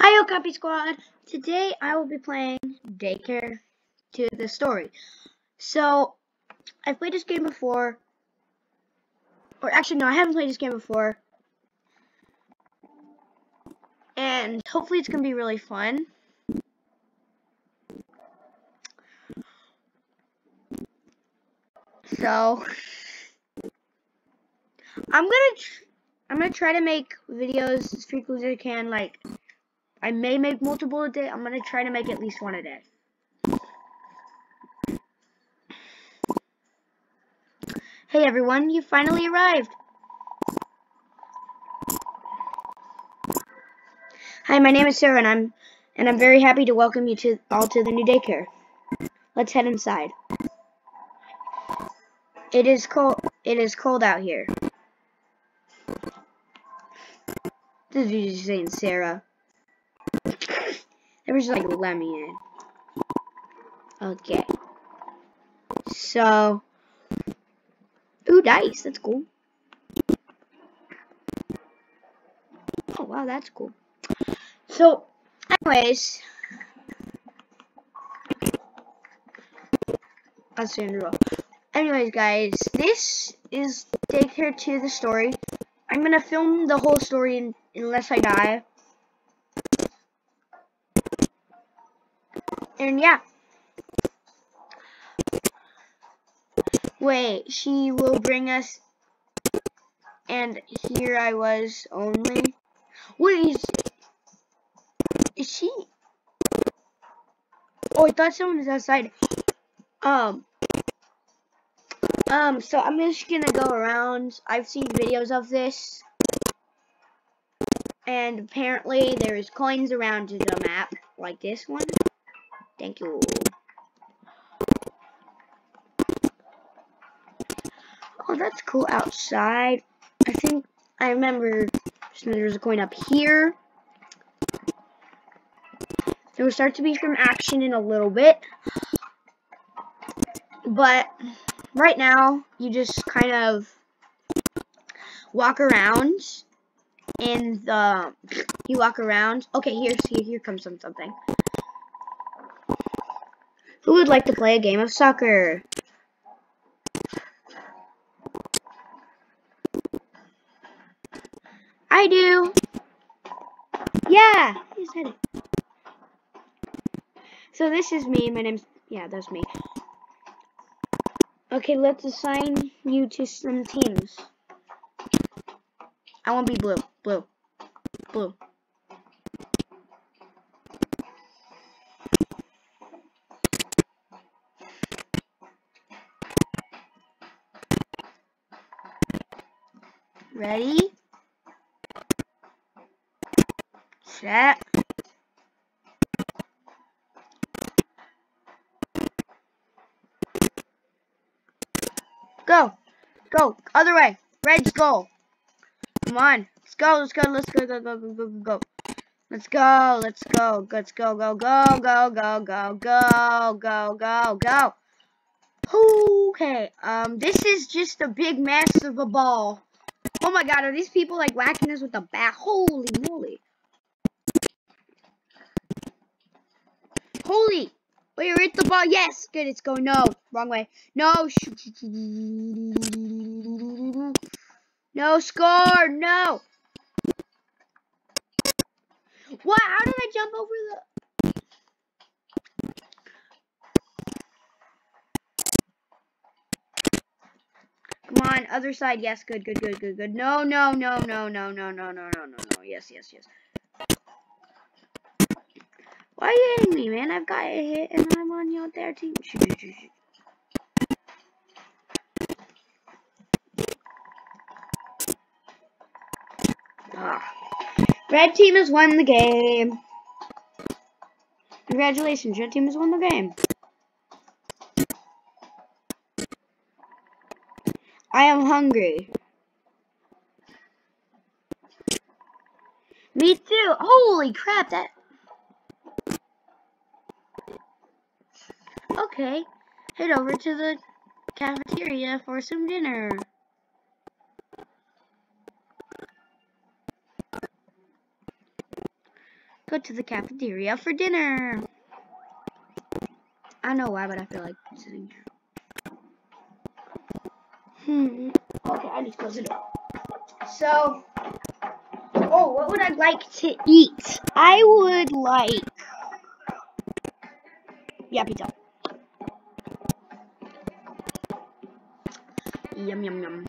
Hi, Okapi Squad! Today I will be playing Daycare to the Story. So, I've played this game before. Or actually, no, I haven't played this game before. And hopefully it's going to be really fun. So, I'm gonna I'm gonna try to make videos as frequently as I can. Like, I may make multiple a day. I'm gonna try to make at least one a day. Hey everyone, you finally arrived. Hi, my name is Sarah, and I'm and I'm very happy to welcome you to all to the new daycare. Let's head inside. It is cold. It is cold out here. This is you saying Sarah. There was like let me in. Okay. So. Ooh, dice. That's cool. Oh, wow, that's cool. So, anyways. That's the end Anyways, guys, this is Take Daycare to the story. I'm gonna film the whole story in, unless I die. And yeah. Wait, she will bring us. And here I was only. Wait, is, is she? Oh, I thought someone was outside. Um. Um, so I'm just gonna go around. I've seen videos of this. And apparently there's coins around the map, like this one. Thank you. Oh, that's cool outside. I think I remember there's a coin up here. There will start to be some action in a little bit. But right now, you just kind of walk around and the you walk around. Okay, here's here, here comes some something. Who would like to play a game of soccer? I do. Yeah, said it. So this is me. My name's yeah, that's me. Okay, let's assign you to some teams. I want to be blue. Blue. Blue. Ready? Set. Go. Go. Other way. Red's goal. Come on. Let's go. Let's go. Let's go. Go. Go. Go. Go. Go. Go. Let's go. Let's go. Let's go. Go. Go. Go. Go. Go. Go. Go. Go. Go. Okay. Um. This is just a big mess of a ball. Oh my god, are these people like whacking us with a bat? Holy moly. Holy. Wait, at the ball. Yes. Good, it's going. No. Wrong way. No. No score. No. What? How did I jump over the... Come on, other side. Yes, good, good, good, good, good. No, no, no, no, no, no, no, no, no, no, no. Yes, yes, yes. Why are you hitting me, man? I've got a hit and I'm on your their team. Shoot, shoot, shoot, shoot. Ah. Red team has won the game. Congratulations, red team has won the game. I am hungry. Me too. Holy crap, that... Okay, head over to the cafeteria for some dinner. go to the cafeteria for dinner. I know why, but I feel like sitting here. Hmm. Okay, I need to close it up. So, oh, what would I like to eat? I would like, yeah, pizza. Yum, yum, yum.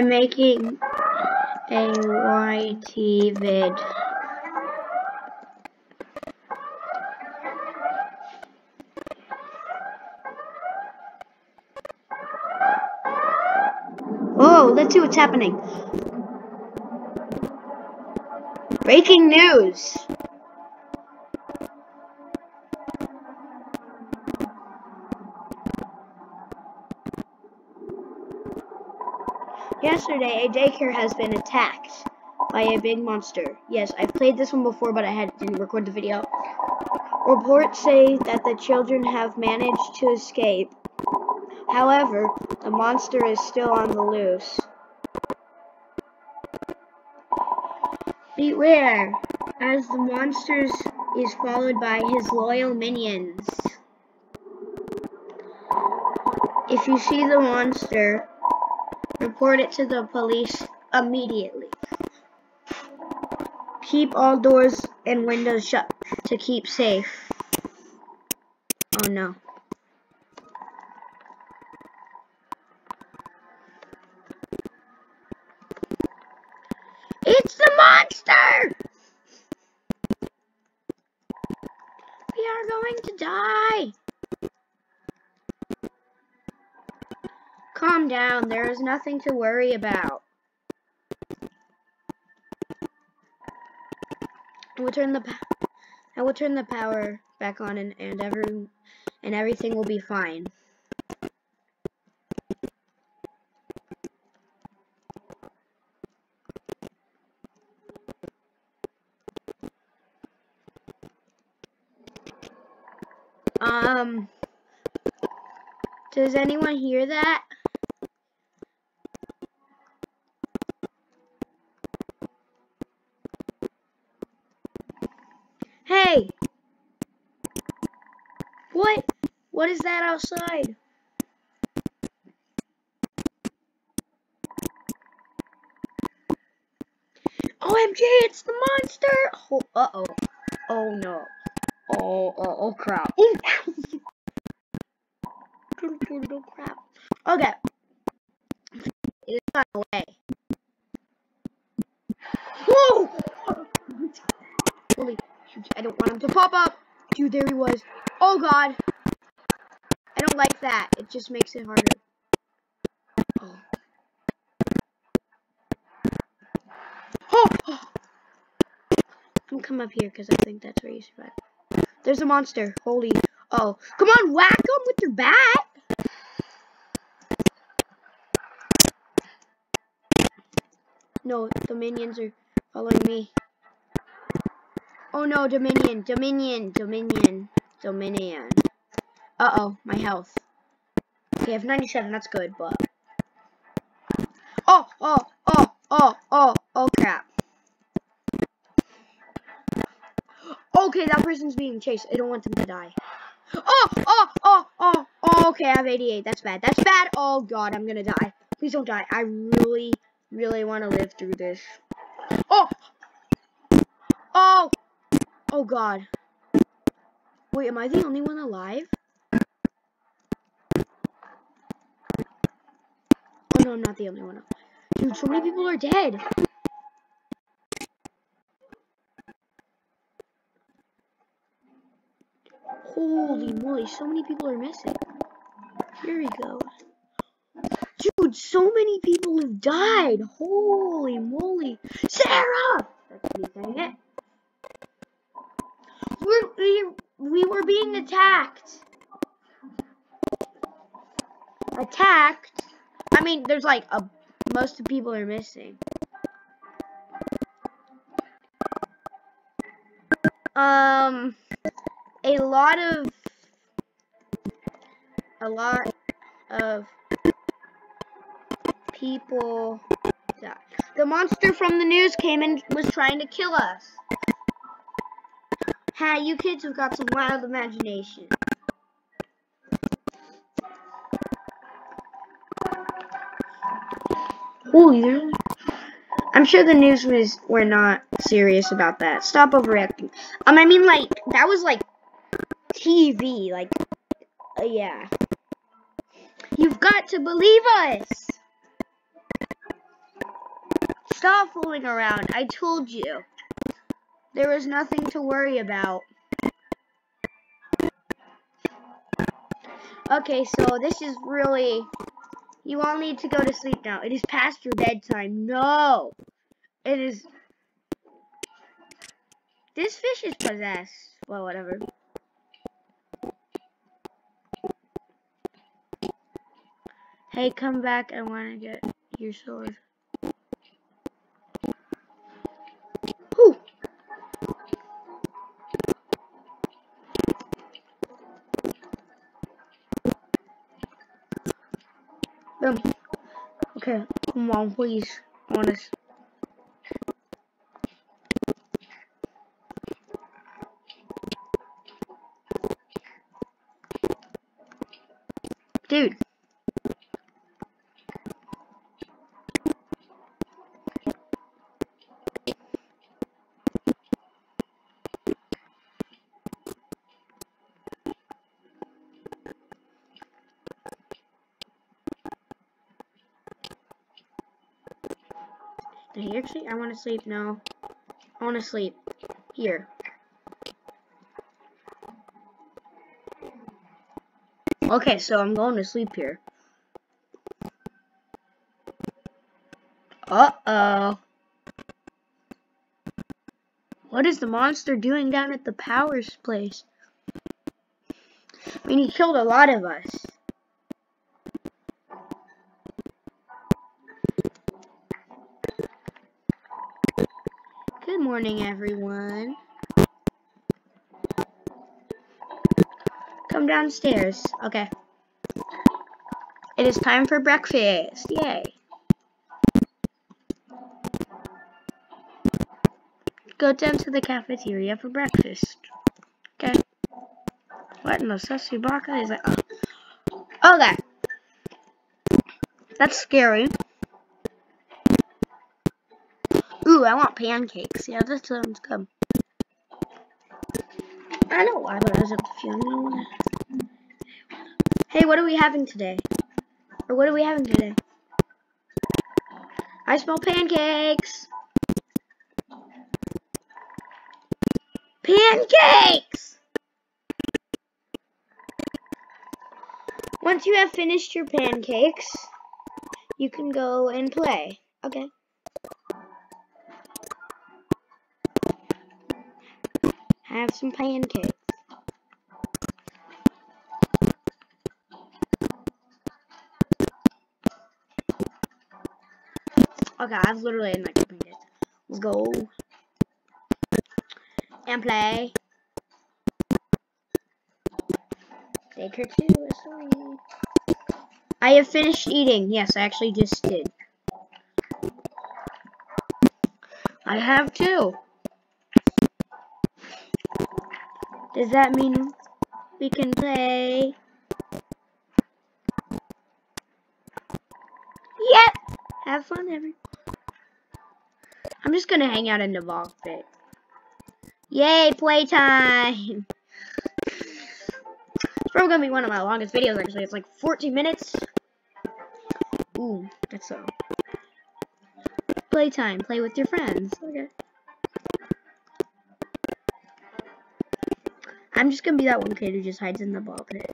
I'm making a YT vid. Oh, let's see what's happening. Breaking news. Yesterday, a daycare has been attacked by a big monster. Yes, I've played this one before, but I had, didn't record the video. Reports say that the children have managed to escape. However, the monster is still on the loose. Beware, as the monster is followed by his loyal minions. If you see the monster, Report it to the police immediately. Keep all doors and windows shut to keep safe. Oh no. Down, there is nothing to worry about. I will turn the I will turn the power back on and, and every and everything will be fine. Um, does anyone hear that? Hey! What? What is that outside? OMG, it's the monster! Oh, uh-oh. Oh, no. Oh, oh, oh, crap. Oh, crap. Okay. It's on the way. Whoa! Holy I don't want him to pop up. Dude, there he was. Oh, God. I don't like that. It just makes it harder. Oh. Oh! I'm come up here because I think that's where you survive. There's a monster. Holy. Oh. Come on, whack him with your bat. No, the minions are following me. Oh no, Dominion, Dominion, Dominion, Dominion. Uh-oh, my health. Okay, I have 97, that's good, but... Oh, oh, oh, oh, oh, oh, crap. Okay, that person's being chased. I don't want them to die. Oh, oh, oh, oh, oh, okay, I have 88. That's bad. That's bad. Oh, God, I'm gonna die. Please don't die. I really, really want to live through this. Oh! Oh! Oh god. Wait, am I the only one alive? No, I'm not the only one. Dude, so many people are dead. Holy moly, so many people are missing. Here we go. Dude, so many people have died. Holy moly. Sarah! That's me saying it. We're, we, we were being attacked. Attacked? I mean, there's like a, most of people are missing. Um, a lot of, a lot of people died. The monster from the news came and was trying to kill us. Ha, you kids have got some wild imagination. Holy, I'm sure the news was were not serious about that. Stop overreacting. Um, I mean, like that was like TV, like, uh, yeah. You've got to believe us. Stop fooling around. I told you. There was nothing to worry about. Okay, so this is really... You all need to go to sleep now. It is past your bedtime. No! It is... This fish is possessed. Well, whatever. Hey, come back. I want to get your sword. Okay, come on, please. Honest. Actually? I want to sleep. No. I want to sleep. Here. Okay, so I'm going to sleep here. Uh-oh. What is the monster doing down at the Powers place? I mean, he killed a lot of us. Morning, everyone. Come downstairs. Okay. It is time for breakfast. Yay. Go down to the cafeteria for breakfast. Okay. What in the Susubaka is that? Oh. Okay. That's scary. Ooh, I want pancakes. Yeah, that sounds good. I know why, but I wasn't feeling Hey, what are we having today? Or what are we having today? I smell pancakes! Pancakes! Once you have finished your pancakes, you can go and play. Okay. Have some pancakes. Okay, I've literally had my pancakes. Let's go. And play. Take her to a story. I have finished eating. Yes, I actually just did. I have too. Does that mean we can play? Yep! Have fun, everyone. I'm just gonna hang out in the vault pit. Yay, playtime! It's probably gonna be one of my longest videos, actually. It's like 14 minutes. Ooh, that's so. Playtime, play with your friends. Okay. I'm just gonna be that one kid who just hides in the ball pit.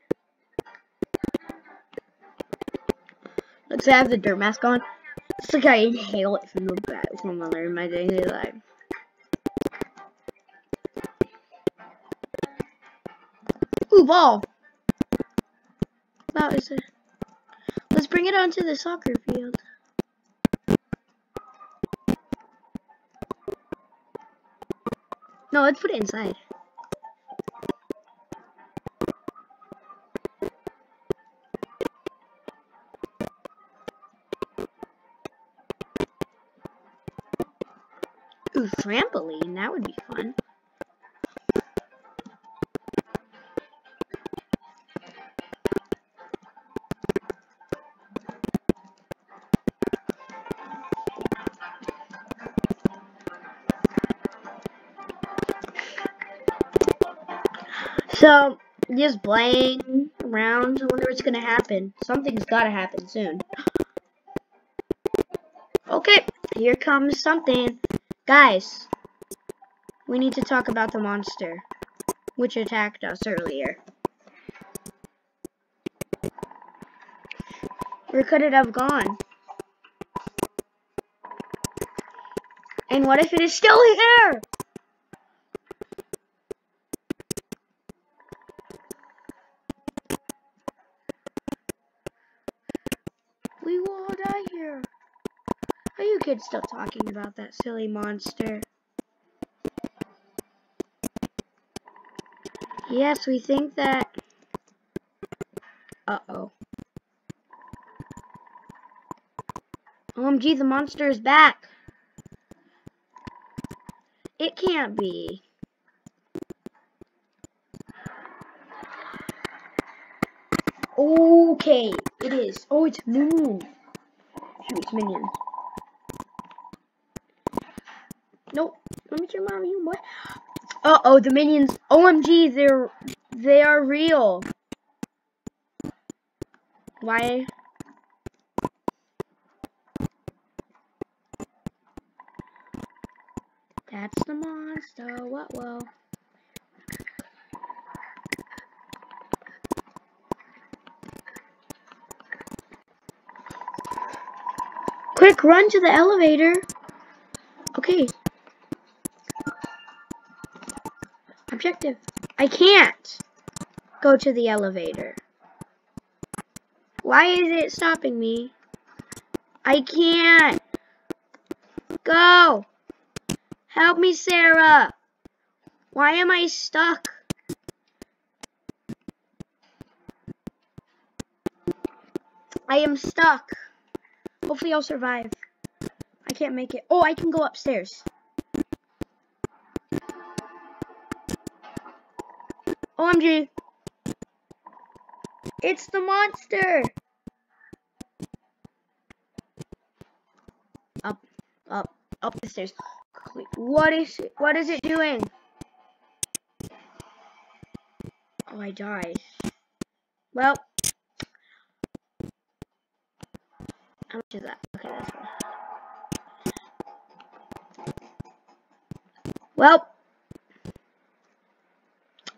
Looks like I have the dirt mask on. It's like I inhale it from the back from in my daily life. Ooh, ball. Wow, is it? Let's bring it onto the soccer field. No, let's put it inside. Trampoline, that would be fun. So, just playing around. I wonder what's gonna happen. Something's gotta happen soon. Okay, here comes something. Guys, we need to talk about the monster, which attacked us earlier. Where could it have gone? And what if it is still here? Still talking about that silly monster. Yes, we think that... Uh-oh. OMG, the monster is back. It can't be. Okay, it is. Oh, it's Moon. Shoot, it's Minions. Nope. Let me turn my you boy. Uh oh, the minions. OMG, they're they are real. Why? That's the monster. What? Well. Quick, run to the elevator. Okay. Objective. I can't go to the elevator. Why is it stopping me? I can't. Go. Help me, Sarah. Why am I stuck? I am stuck. Hopefully I'll survive. I can't make it. Oh, I can go upstairs. OMG. It's the monster. Up, up, up the stairs. What is it? What is it doing? Oh, I died. Well. How much is that? Okay, that's fine. Well.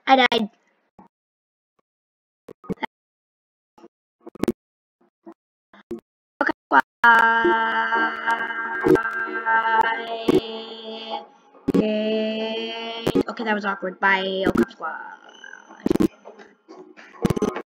I died. Okay. Okay, that was awkward. Bye, Okapi Squad.